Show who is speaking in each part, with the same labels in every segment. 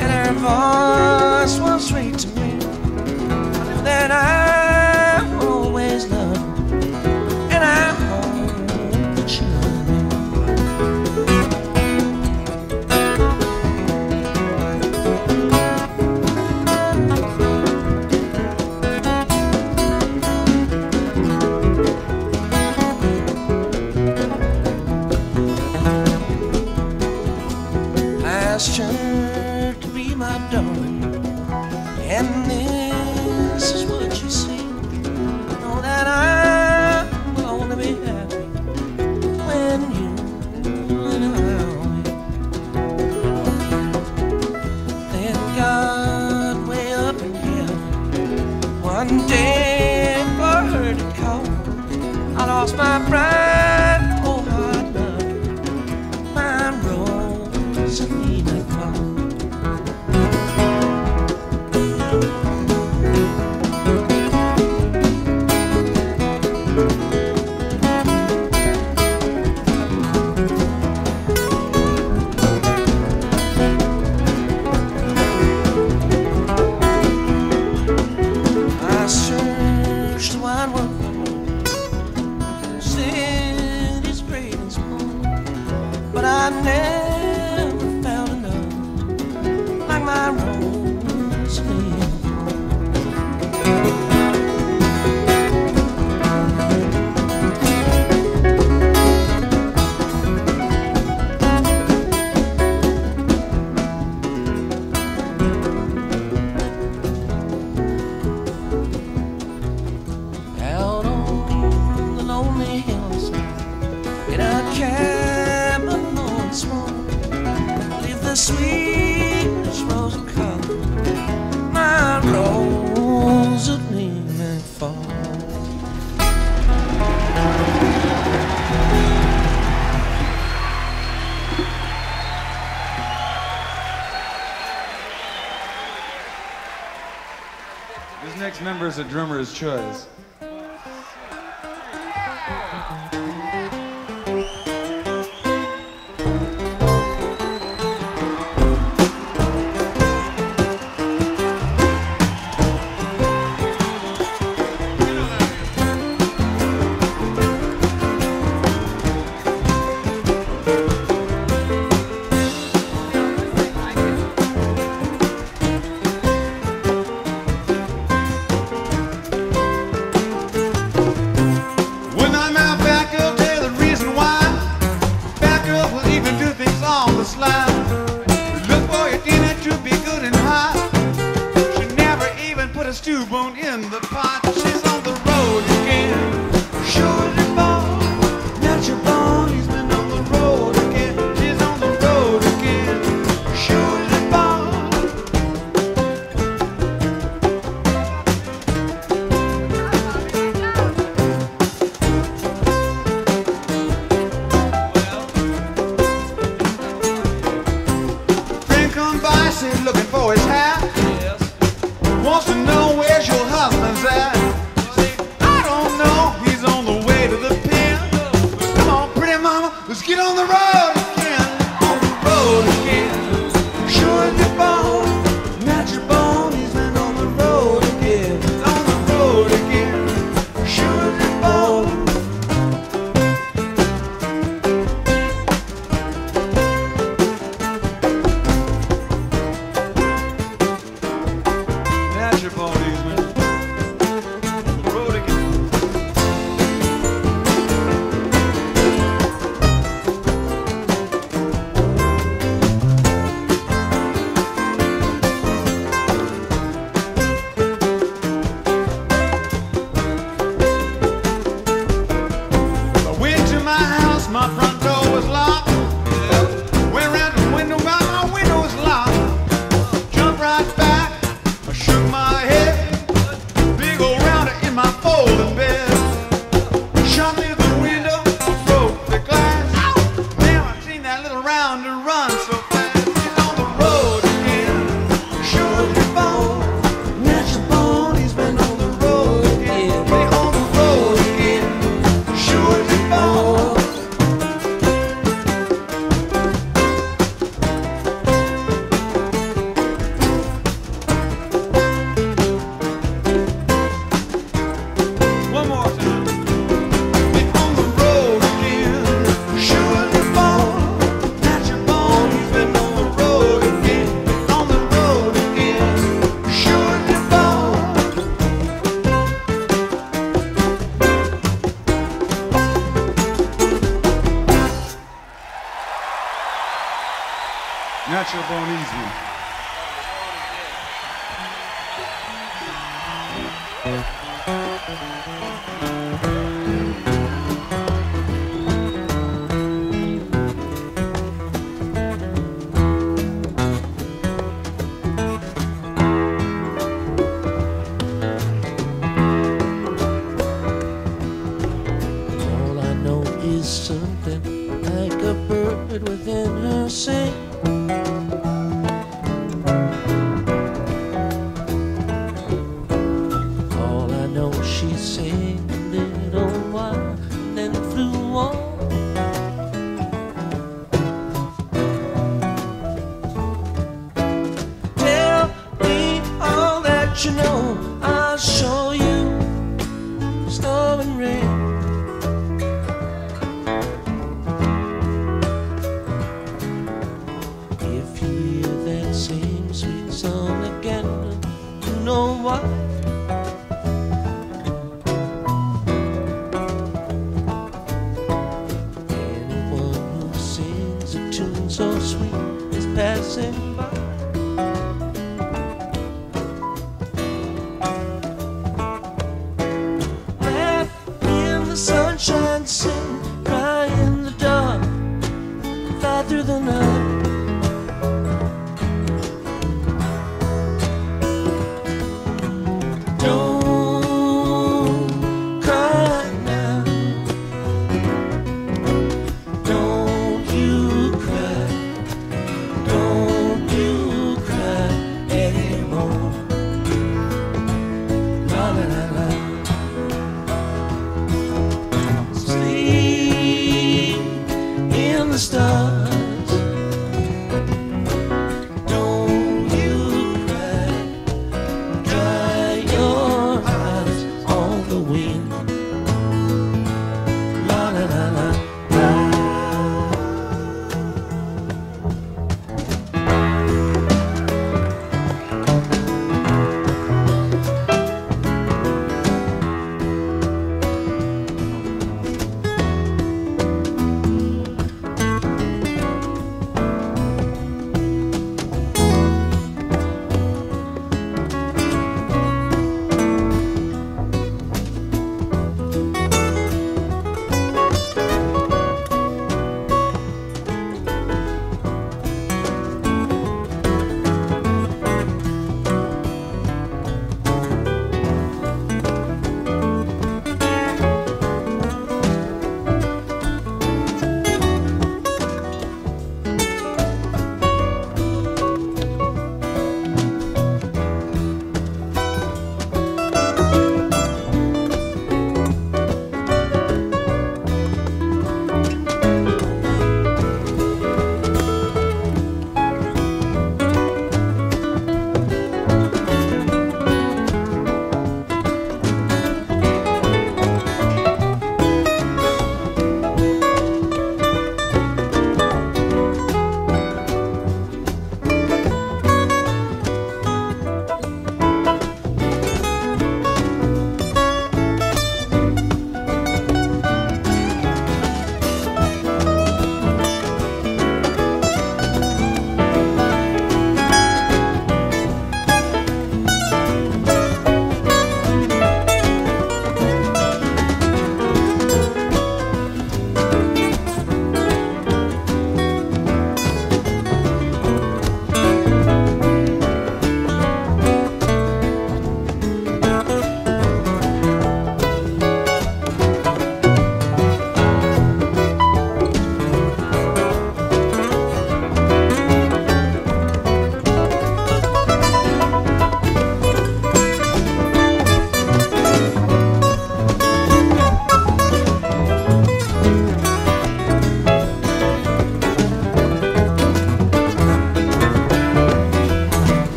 Speaker 1: and her voice was sweet to me. running
Speaker 2: This next member is a drummer's choice.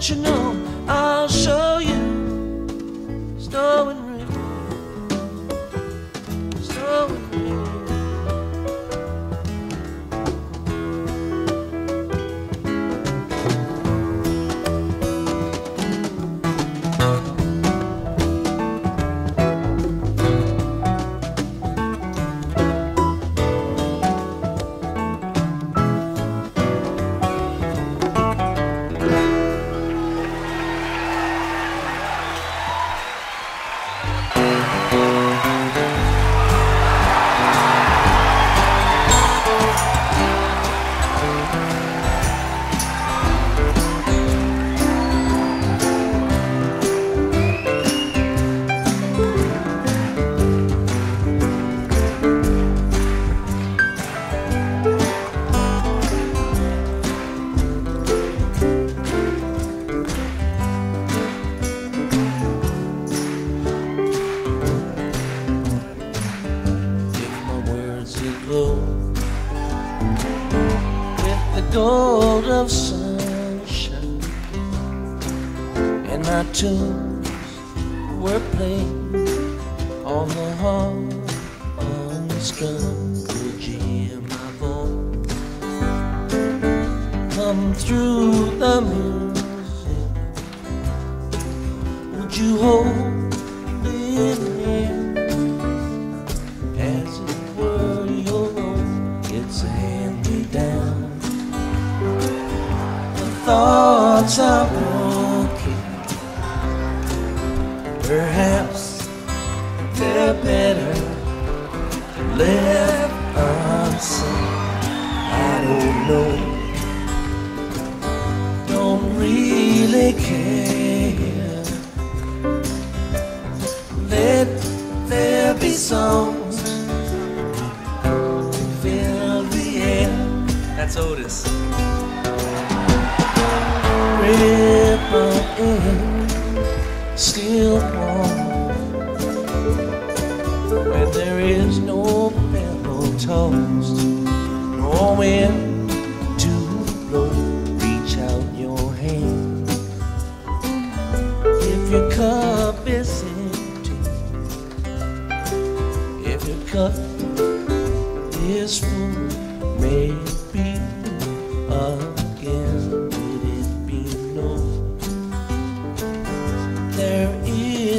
Speaker 1: You know. Tunes were playing on the harp unstrung, would you hear my voice come through the music? Would you hold it near? as it were your own. It's a hand me down. The thoughts are Otis. Ripple in, still warm. Where there is no pillow toast, no wind to blow. Reach out your hand. If your cup is empty, if your cup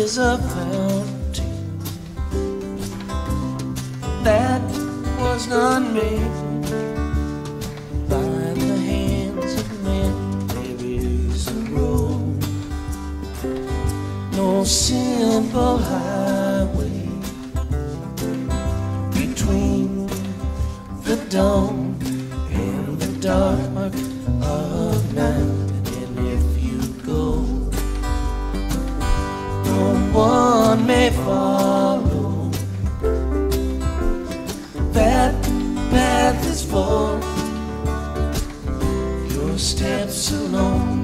Speaker 1: is a fountain that was not made by the hands of men. There is a road, no simple highway path is for your steps alone.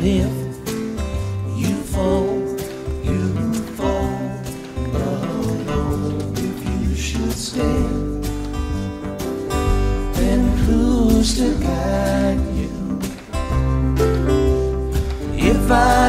Speaker 1: But if you fall you fall alone. If you should stand then who's to guide you? If I